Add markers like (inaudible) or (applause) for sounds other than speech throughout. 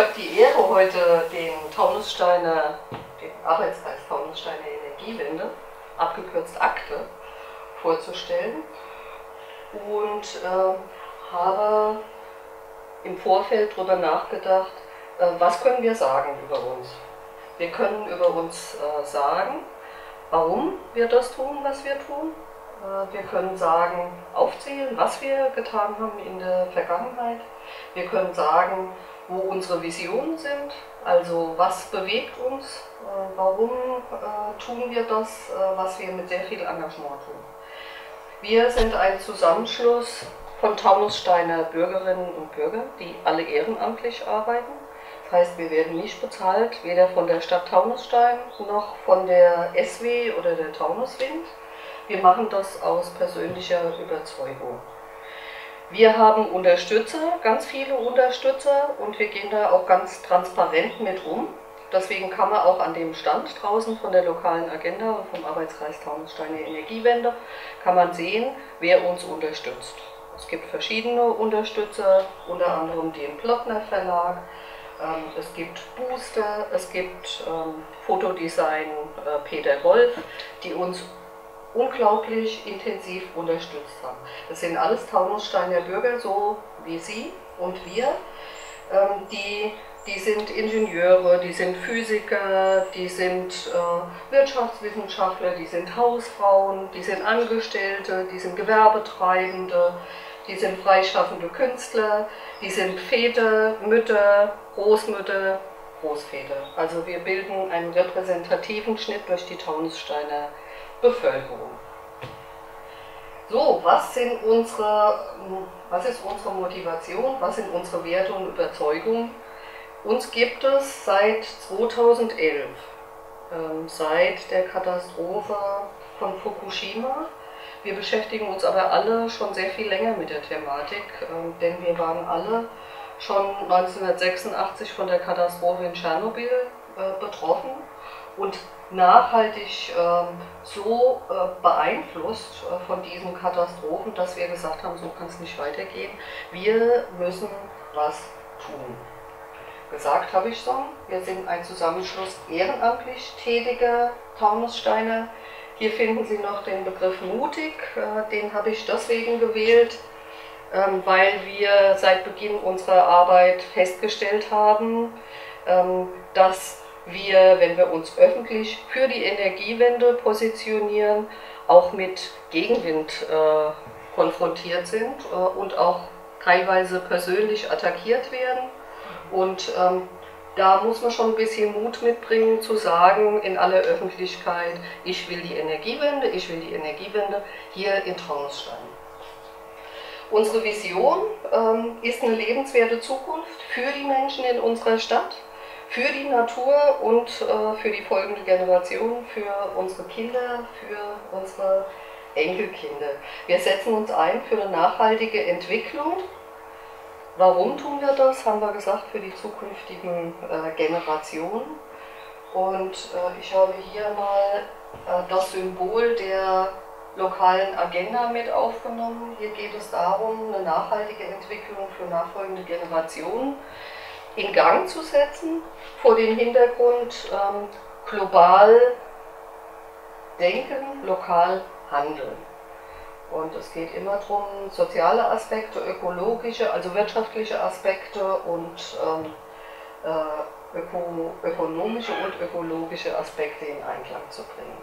habe die Ehre, heute den Taunussteiner, den Arbeitskreis Taunussteiner Energiewende, abgekürzt Akte, vorzustellen und äh, habe im Vorfeld darüber nachgedacht, äh, was können wir sagen über uns. Wir können über uns äh, sagen, warum wir das tun, was wir tun. Äh, wir können sagen, aufzählen, was wir getan haben in der Vergangenheit. Wir können sagen, wo unsere Visionen sind, also was bewegt uns, äh, warum äh, tun wir das, was wir mit sehr viel Engagement tun. Wir sind ein Zusammenschluss von Taunussteiner Bürgerinnen und Bürgern, die alle ehrenamtlich arbeiten. Das heißt, wir werden nicht bezahlt, weder von der Stadt Taunusstein noch von der SW oder der Taunuswind. Wir machen das aus persönlicher Überzeugung. Wir haben Unterstützer, ganz viele Unterstützer und wir gehen da auch ganz transparent mit um. Deswegen kann man auch an dem Stand draußen von der lokalen Agenda und vom Arbeitskreis Taunussteine Energiewende, kann man sehen, wer uns unterstützt. Es gibt verschiedene Unterstützer, unter anderem den Plottner Verlag, ähm, es gibt Booster, es gibt ähm, Fotodesign äh, Peter Wolf, die uns unglaublich intensiv unterstützt haben. Das sind alles Taunussteiner Bürger, so wie Sie und wir, ähm, die die sind Ingenieure, die sind Physiker, die sind äh, Wirtschaftswissenschaftler, die sind Hausfrauen, die sind Angestellte, die sind Gewerbetreibende, die sind freischaffende Künstler, die sind Väter, Mütter, Großmütter, Großväter. Also wir bilden einen repräsentativen Schnitt durch die Taunussteiner Bevölkerung. So, was, sind unsere, was ist unsere Motivation, was sind unsere Werte und Überzeugungen? Uns gibt es seit 2011, ähm, seit der Katastrophe von Fukushima. Wir beschäftigen uns aber alle schon sehr viel länger mit der Thematik, ähm, denn wir waren alle schon 1986 von der Katastrophe in Tschernobyl äh, betroffen und nachhaltig äh, so äh, beeinflusst äh, von diesen Katastrophen, dass wir gesagt haben, so kann es nicht weitergehen. Wir müssen was tun. Gesagt habe ich schon, wir sind ein Zusammenschluss ehrenamtlich tätiger Taunussteiner. Hier finden Sie noch den Begriff mutig, äh, den habe ich deswegen gewählt, ähm, weil wir seit Beginn unserer Arbeit festgestellt haben, ähm, dass wir, wenn wir uns öffentlich für die Energiewende positionieren, auch mit Gegenwind äh, konfrontiert sind äh, und auch teilweise persönlich attackiert werden. Und ähm, da muss man schon ein bisschen Mut mitbringen, zu sagen in aller Öffentlichkeit, ich will die Energiewende, ich will die Energiewende hier in Traunstein. Unsere Vision ähm, ist eine lebenswerte Zukunft für die Menschen in unserer Stadt, für die Natur und äh, für die folgende Generation, für unsere Kinder, für unsere Enkelkinder. Wir setzen uns ein für eine nachhaltige Entwicklung Warum tun wir das? Haben wir gesagt, für die zukünftigen äh, Generationen. Und äh, ich habe hier mal äh, das Symbol der lokalen Agenda mit aufgenommen. Hier geht es darum, eine nachhaltige Entwicklung für nachfolgende Generationen in Gang zu setzen, vor dem Hintergrund ähm, global denken, lokal handeln. Und es geht immer darum, soziale Aspekte, ökologische, also wirtschaftliche Aspekte und ähm, äh, öko, ökonomische und ökologische Aspekte in Einklang zu bringen.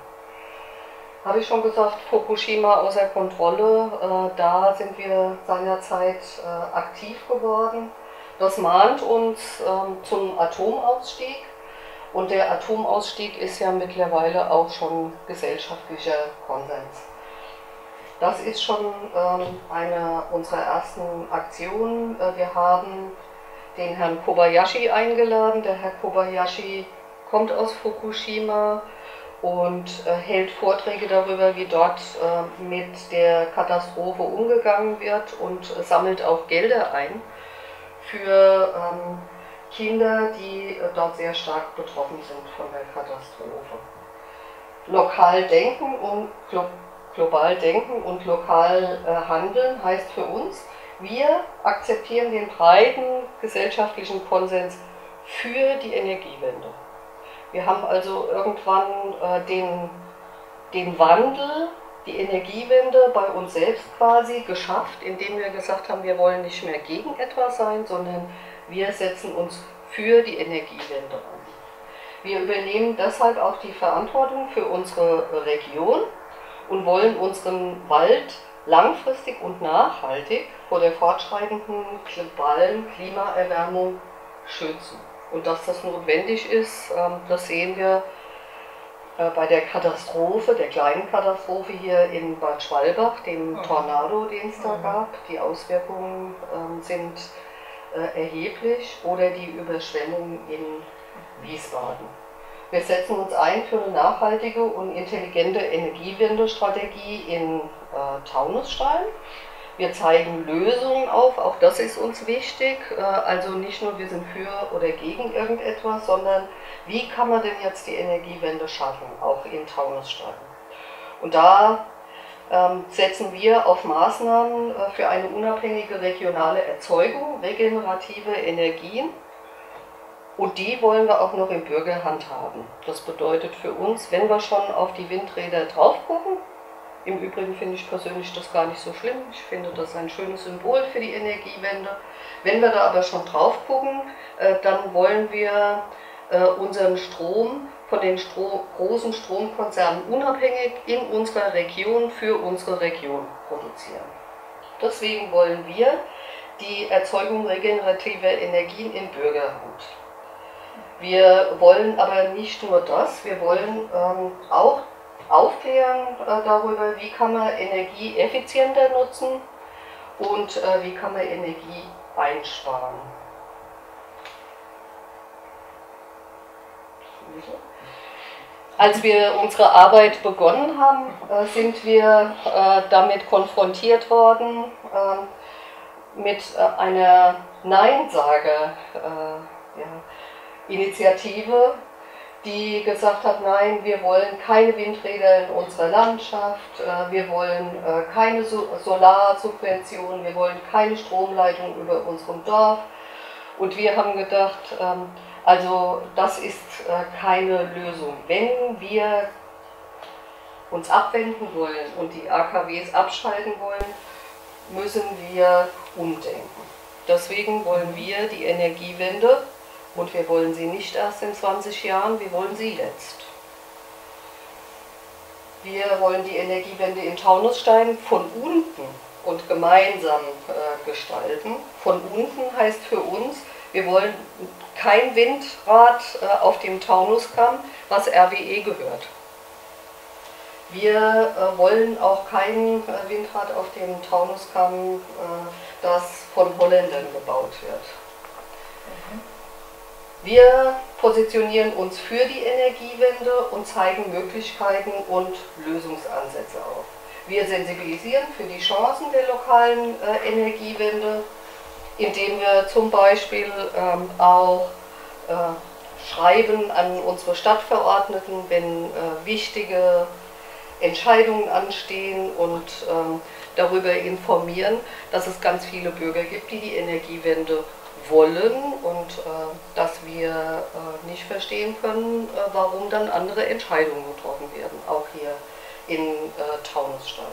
Habe ich schon gesagt, Fukushima außer Kontrolle, äh, da sind wir seinerzeit äh, aktiv geworden. Das mahnt uns ähm, zum Atomausstieg. Und der Atomausstieg ist ja mittlerweile auch schon gesellschaftlicher Konsens. Das ist schon ähm, eine unserer ersten Aktionen. Äh, wir haben den Herrn Kobayashi eingeladen. Der Herr Kobayashi kommt aus Fukushima und äh, hält Vorträge darüber, wie dort äh, mit der Katastrophe umgegangen wird und äh, sammelt auch Gelder ein für ähm, Kinder, die äh, dort sehr stark betroffen sind von der Katastrophe. Lokal denken und global denken und lokal äh, handeln heißt für uns, wir akzeptieren den breiten gesellschaftlichen Konsens für die Energiewende. Wir haben also irgendwann äh, den, den Wandel, die Energiewende bei uns selbst quasi geschafft, indem wir gesagt haben, wir wollen nicht mehr gegen etwas sein, sondern wir setzen uns für die Energiewende an. Wir übernehmen deshalb auch die Verantwortung für unsere Region und wollen unseren Wald langfristig und nachhaltig vor der fortschreitenden globalen Klimaerwärmung schützen. Und dass das notwendig ist, ähm, das sehen wir bei der Katastrophe, der kleinen Katastrophe hier in Bad Schwalbach, dem Tornado, den es da gab. Die Auswirkungen ähm, sind äh, erheblich oder die Überschwemmung in Wiesbaden. Wir setzen uns ein für eine nachhaltige und intelligente Energiewendestrategie in äh, Taunusstein. Wir zeigen Lösungen auf, auch das ist uns wichtig. Äh, also nicht nur wir sind für oder gegen irgendetwas, sondern wie kann man denn jetzt die Energiewende schaffen, auch in Taunusstein. Und da ähm, setzen wir auf Maßnahmen äh, für eine unabhängige regionale Erzeugung, regenerative Energien. Und die wollen wir auch noch im Bürgerhand haben. Das bedeutet für uns, wenn wir schon auf die Windräder drauf gucken, im Übrigen finde ich persönlich das gar nicht so schlimm. Ich finde das ein schönes Symbol für die Energiewende. Wenn wir da aber schon drauf gucken, äh, dann wollen wir unseren Strom von den Stro großen Stromkonzernen unabhängig in unserer Region für unsere Region produzieren. Deswegen wollen wir die Erzeugung regenerativer Energien in Bürgerhand. Wir wollen aber nicht nur das, wir wollen ähm, auch aufklären äh, darüber, wie kann man Energie effizienter nutzen und äh, wie kann man Energie einsparen. Als wir unsere Arbeit begonnen haben, äh, sind wir äh, damit konfrontiert worden äh, mit einer Nein-Sage-Initiative, die gesagt hat, nein, wir wollen keine Windräder in unserer Landschaft, wir wollen keine Solarsubventionen, wir wollen keine Stromleitung über unserem Dorf. Und wir haben gedacht, ähm, also das ist äh, keine Lösung. Wenn wir uns abwenden wollen und die AKWs abschalten wollen, müssen wir umdenken. Deswegen wollen wir die Energiewende und wir wollen sie nicht erst in 20 Jahren, wir wollen sie jetzt. Wir wollen die Energiewende in Taunusstein von unten und gemeinsam äh, gestalten. Von unten heißt für uns, wir wollen kein Windrad äh, auf dem Taunuskamm, was RWE gehört. Wir äh, wollen auch kein äh, Windrad auf dem Taunuskamm, das von Holländern gebaut wird. Mhm. Wir positionieren uns für die Energiewende und zeigen Möglichkeiten und Lösungsansätze auf. Wir sensibilisieren für die Chancen der lokalen Energiewende, indem wir zum Beispiel ähm, auch äh, schreiben an unsere Stadtverordneten, wenn äh, wichtige Entscheidungen anstehen und ähm, darüber informieren, dass es ganz viele Bürger gibt, die die Energiewende wollen und äh, dass wir äh, nicht verstehen können, äh, warum dann andere Entscheidungen getroffen werden, auch hier in äh, Taunusstein.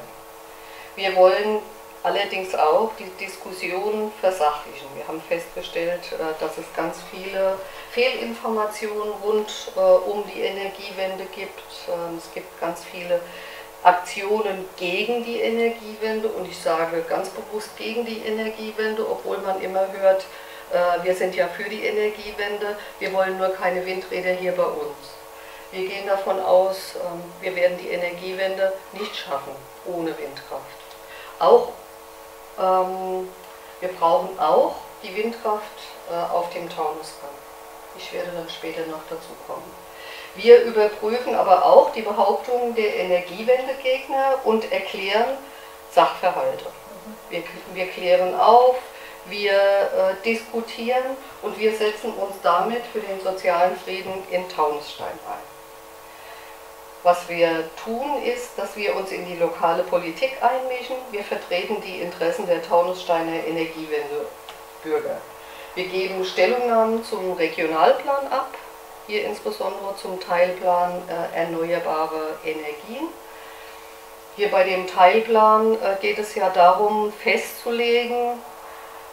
Wir wollen allerdings auch die Diskussion versachlichen. Wir haben festgestellt, äh, dass es ganz viele Fehlinformationen rund äh, um die Energiewende gibt. Ähm, es gibt ganz viele Aktionen gegen die Energiewende und ich sage ganz bewusst gegen die Energiewende, obwohl man immer hört, äh, wir sind ja für die Energiewende, wir wollen nur keine Windräder hier bei uns. Wir gehen davon aus, ähm, wir werden die Energiewende nicht schaffen ohne Windkraft. Auch, ähm, wir brauchen auch die Windkraft äh, auf dem Taunuskamm. Ich werde dann später noch dazu kommen. Wir überprüfen aber auch die Behauptungen der Energiewendegegner und erklären Sachverhalte. Wir, wir klären auf, wir äh, diskutieren und wir setzen uns damit für den sozialen Frieden in Taunusstein ein. Was wir tun, ist, dass wir uns in die lokale Politik einmischen. Wir vertreten die Interessen der Taunussteiner Energiewende-Bürger. Wir geben Stellungnahmen zum Regionalplan ab, hier insbesondere zum Teilplan äh, erneuerbare Energien. Hier bei dem Teilplan äh, geht es ja darum festzulegen,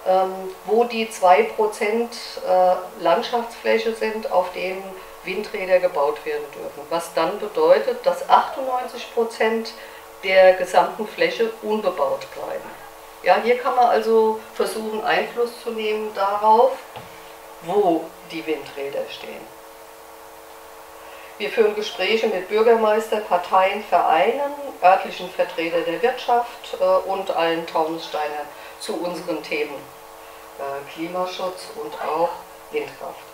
ähm, wo die 2% äh, Landschaftsfläche sind, auf denen Windräder gebaut werden dürfen. Was dann bedeutet, dass 98% der gesamten Fläche unbebaut bleiben. Ja, hier kann man also versuchen, Einfluss zu nehmen darauf, wo die Windräder stehen. Wir führen Gespräche mit Bürgermeister, Parteien, Vereinen, örtlichen Vertretern der Wirtschaft äh, und allen Taunussteiner zu unseren Themen äh, Klimaschutz und auch Windkraft.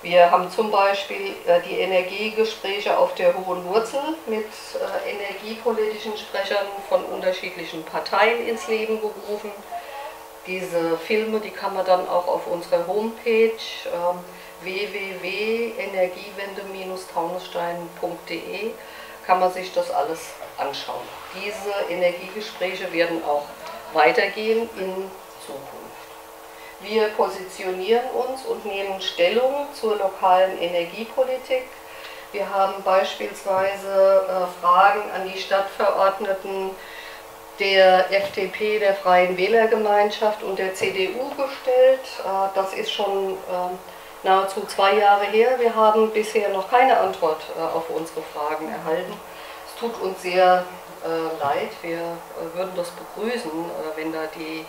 Wir haben zum Beispiel äh, die Energiegespräche auf der Hohen Wurzel mit äh, energiepolitischen Sprechern von unterschiedlichen Parteien ins Leben gerufen. Diese Filme, die kann man dann auch auf unserer Homepage ähm, www.energiewende-taunusstein.de kann man sich das alles anschauen. Diese Energiegespräche werden auch weitergehen in Zukunft. Wir positionieren uns und nehmen Stellung zur lokalen Energiepolitik. Wir haben beispielsweise äh, Fragen an die Stadtverordneten der FDP, der Freien Wählergemeinschaft und der CDU gestellt. Äh, das ist schon äh, nahezu zwei Jahre her. Wir haben bisher noch keine Antwort äh, auf unsere Fragen erhalten. Es tut uns sehr leid. Wir würden das begrüßen, wenn da die ähm,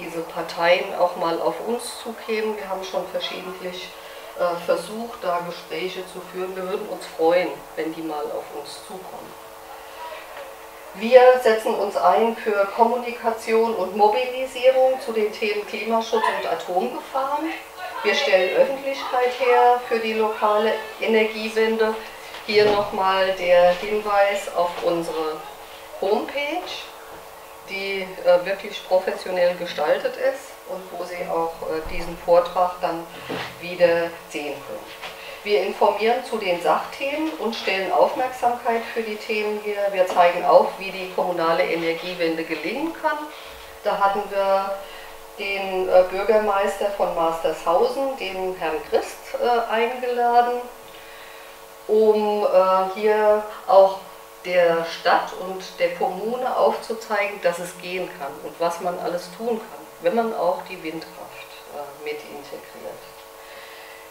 diese Parteien auch mal auf uns zukämen. Wir haben schon verschiedentlich äh, versucht, da Gespräche zu führen. Wir würden uns freuen, wenn die mal auf uns zukommen. Wir setzen uns ein für Kommunikation und Mobilisierung zu den Themen Klimaschutz und Atomgefahren. Wir stellen Öffentlichkeit her für die lokale Energiewende. Hier nochmal der Hinweis auf unsere Homepage die äh, wirklich professionell gestaltet ist und wo Sie auch äh, diesen Vortrag dann wieder sehen können. Wir informieren zu den Sachthemen und stellen Aufmerksamkeit für die Themen hier. Wir zeigen auf, wie die kommunale Energiewende gelingen kann. Da hatten wir den äh, Bürgermeister von Mastershausen, den Herrn Christ, äh, eingeladen, um äh, hier auch der Stadt und der Kommune aufzuzeigen, dass es gehen kann und was man alles tun kann, wenn man auch die Windkraft äh, mit integriert.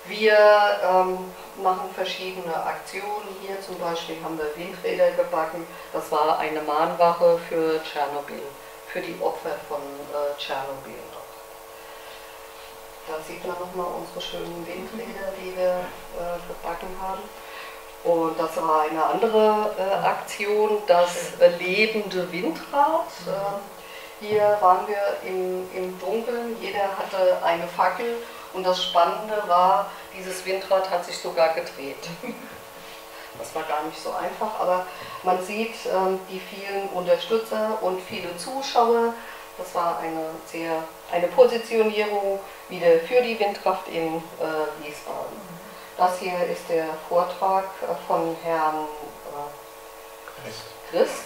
Wir ähm, machen verschiedene Aktionen. Hier zum Beispiel haben wir Windräder gebacken. Das war eine Mahnwache für Tschernobyl, für die Opfer von äh, Tschernobyl. Da sieht man nochmal unsere schönen Windräder, die wir äh, gebacken haben. Und das war eine andere äh, Aktion, das lebende Windrad. Äh, hier waren wir im, im Dunkeln, jeder hatte eine Fackel und das Spannende war, dieses Windrad hat sich sogar gedreht. (laughs) Das war gar nicht so einfach, aber man sieht ähm, die vielen Unterstützer und viele Zuschauer. Das war eine, sehr, eine Positionierung wieder für die Windkraft in äh, Wiesbaden. Das hier ist der Vortrag äh, von Herrn äh, Christ, Christ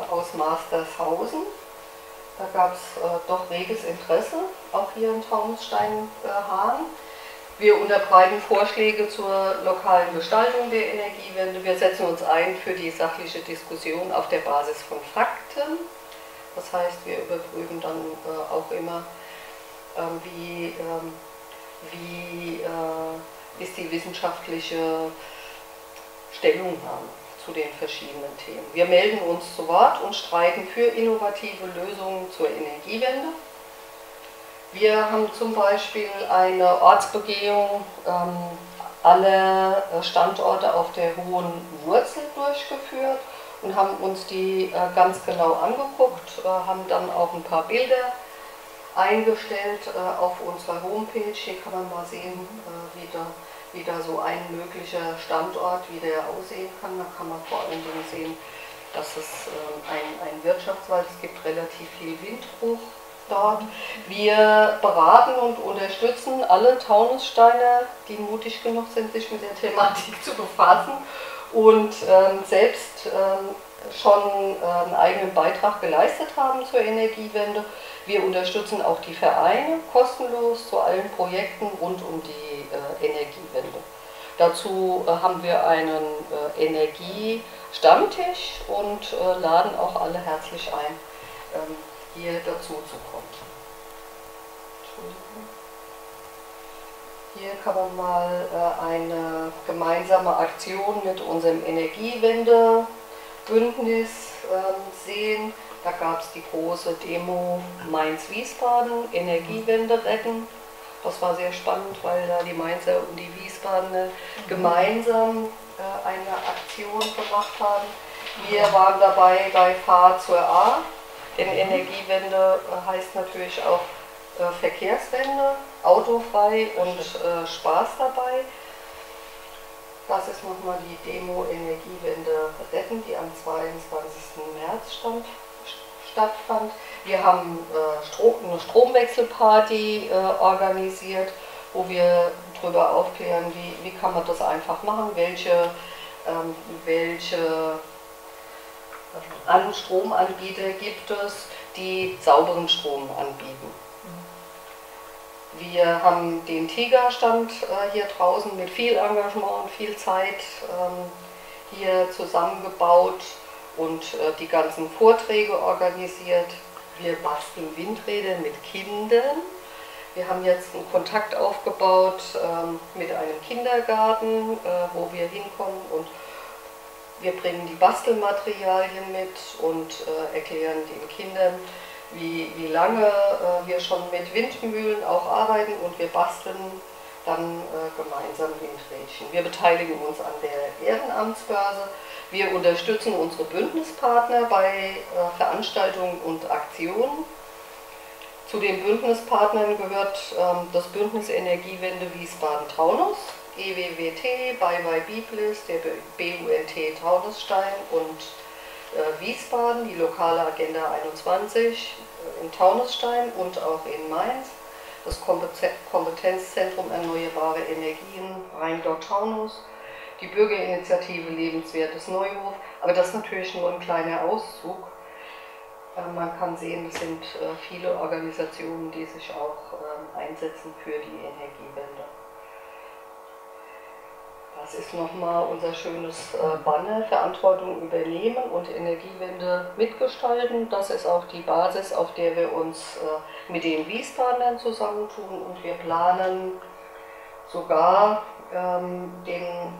äh, aus Mastershausen. Da gab es doch reges Interesse, auch hier in Taunusstein-Hahn. Wir unterbreiten Vorschläge zur lokalen Gestaltung der Energiewende. Wir setzen uns ein für die sachliche Diskussion auf der Basis von Fakten. Das heißt, wir überprüfen dann auch immer, ähm, wie, ähm, wie ist die wissenschaftliche Stellungnahme zu den verschiedenen Themen. Wir melden uns zu Wort und streiten für innovative Lösungen zur Energiewende. Wir haben zum Beispiel eine Ortsbegehung ähm, aller Standorte auf der Hohen Wurzel durchgeführt und haben uns die äh, ganz genau angeguckt, äh, haben dann auch ein paar Bilder eingestellt äh, auf unserer Homepage. Hier kann man mal sehen, äh, wie da wie da so ein möglicher Standort, wie der aussehen kann. Da kann man vor allen Dingen sehen, dass es ähm, ein, ein Wirtschaftswald, es gibt relativ viel Windbruch dort. Wir beraten und unterstützen alle Taunussteiner, die mutig genug sind, sich mit der Thematik (laughs) zu befassen und ähm, selbst ähm, schon äh, einen eigenen Beitrag geleistet haben zur Energiewende. Wir unterstützen auch die Vereine kostenlos zu allen Projekten rund um die äh, Energiewende. Dazu äh, haben wir einen Energiestammtisch und laden auch alle herzlich ein, ähm, hier dazu zu kommen. Hier kann man mal eine gemeinsame Aktion mit unserem Energiewende Bündnis ähm, sehen. Da gab es die große Demo Mainz-Wiesbaden, Energiewende retten. Das war sehr spannend, weil da die Mainzer und die Wiesbadener mhm. gemeinsam äh, eine Aktion gemacht haben. Wir waren dabei bei Fahr zur A, denn mhm. Energiewende äh, heißt natürlich auch äh, Verkehrswende, autofrei und äh, Spaß dabei. Das ist nochmal die Demo Energiewende retten, die am 22. März stand, stattfand. Wir haben äh, Strom, eine Stromwechselparty äh, organisiert, wo wir darüber aufklären, wie, wie kann man das einfach machen, welche, ähm, welche äh, an Stromanbieter gibt es, die sauberen Strom anbieten. Wir haben den Tigerstand äh, hier draußen mit viel Engagement und viel Zeit ähm, hier zusammengebaut und äh, die ganzen Vorträge organisiert. Wir basteln Windräder mit Kindern. Wir haben jetzt einen Kontakt aufgebaut ähm, mit einem Kindergarten, äh, wo wir hinkommen und wir bringen die Bastelmaterialien mit und äh, erklären den Kindern, wie, wie lange äh, wir schon mit Windmühlen auch arbeiten und wir basteln dann äh, gemeinsam Windrädchen. Wir beteiligen uns an der Ehrenamtsbörse. Wir unterstützen unsere Bündnispartner bei äh, Veranstaltungen und Aktionen. Zu den Bündnispartnern gehört ähm, das Bündnis Energiewende Wiesbaden-Taunus, EWWT, Bye Bye Biblis, der BUNT Taunusstein und Wiesbaden, die lokale Agenda 21 äh, in Taunusstein und auch in Mainz, das Kompetenzzentrum Erneuerbare Energien Rheingau-Taunus, die Bürgerinitiative Lebenswertes Neuhof, aber das ist natürlich nur ein kleiner Auszug. Äh, man kann sehen, es sind viele Organisationen, die sich auch ähm, einsetzen für die Energiewende. Das ist nochmal unser schönes äh, Banner, Verantwortung übernehmen und Energiewende mitgestalten. Das ist auch die Basis, auf der wir uns äh, mit den Wiesbadern zusammentun und wir planen sogar ähm, den,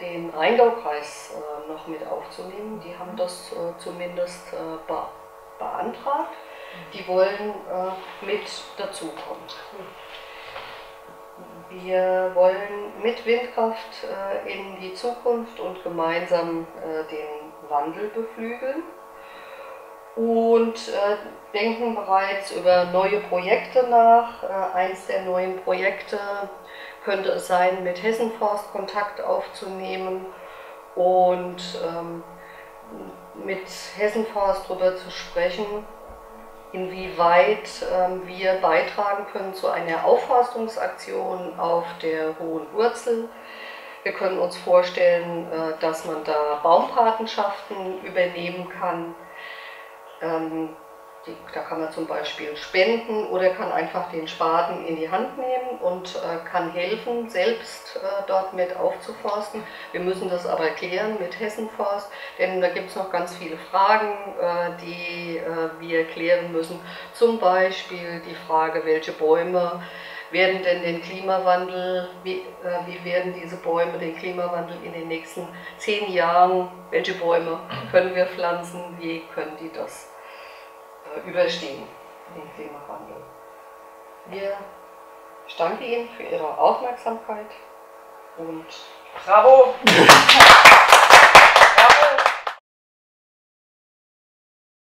den Rheingaukreis äh, noch mit aufzunehmen. Die haben das zumindest be beantragt. Die wollen mit dazukommen. Wir wollen mit Windkraft äh, in die Zukunft und gemeinsam äh, den Wandel beflügeln und äh, denken bereits über neue Projekte nach. eins der neuen Projekte könnte es sein, mit Hessenforst Kontakt aufzunehmen und ähm, mit Hessenforst darüber zu sprechen, inwieweit ähm, wir beitragen können zu einer Aufforstungsaktion auf der Hohen Wurzel. Wir können uns vorstellen, äh, dass man da Baumpatenschaften übernehmen kann. Die, da kann man zum Beispiel spenden oder kann einfach den Spaten in die Hand nehmen und äh, kann helfen, selbst äh, dort mit aufzuforsten. Wir müssen das aber klären mit Hessenforst, denn da gibt es noch ganz viele Fragen, äh, die äh, wir klären müssen. Zum Beispiel die Frage, welche Bäume werden denn den Klimawandel, wie, äh, wie werden diese Bäume den Klimawandel in den nächsten zehn Jahren, welche Bäume können wir pflanzen, wie können die das überstehen, den Klimawandel. Wir danken Ihnen für Ihre Aufmerksamkeit und Bravo! (laughs) Bravo!